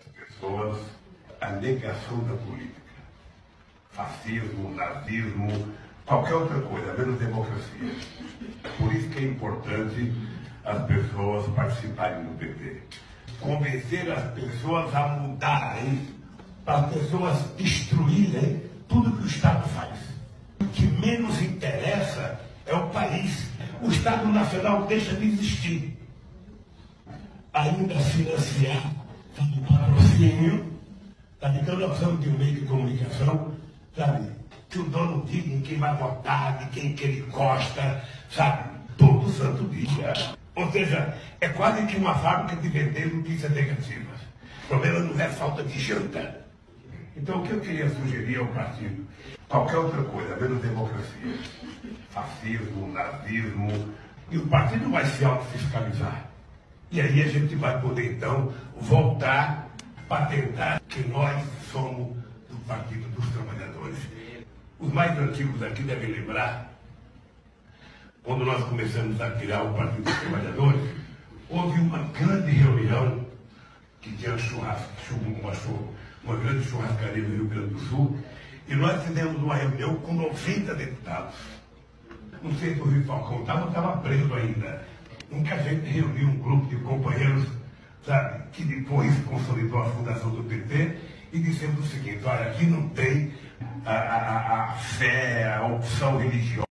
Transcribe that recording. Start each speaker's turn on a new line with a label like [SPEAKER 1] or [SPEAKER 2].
[SPEAKER 1] as pessoas a negação da política. Fascismo, nazismo, qualquer outra coisa, menos democracia. Por isso que é importante as pessoas participarem do PT. Convencer as pessoas a mudarem, as pessoas destruírem tudo que o Estado faz. O que menos interessa é o país. O Estado Nacional deixa de existir. Ainda financiar sabe, patrocínio, então nós precisamos de um meio de comunicação, sabe, que o dono diga em quem vai votar, de quem que ele gosta, sabe, todo santo dia. Ou seja, é quase que uma fábrica de vender notícias negativas. O problema não é falta de janta. Então o que eu queria sugerir ao partido? Qualquer outra coisa, menos democracia. Fascismo, nazismo. E o partido vai se autofiscalizar. E aí a gente vai poder então voltar para tentar que nós somos do Partido dos Trabalhadores. Os mais antigos aqui devem lembrar, quando nós começamos a criar o Partido dos Trabalhadores, houve uma grande reunião que tinha churrasco, uma, uma grande churrascaria no Rio Grande do Sul, e nós fizemos uma reunião com 90 deputados. Não sei se o Rio Falcão estava, estava preso ainda em que a gente reuniu um grupo de companheiros, sabe, que depois consolidou a fundação do PT, e dissemos o seguinte, olha, aqui não tem a, a, a fé, a opção religiosa.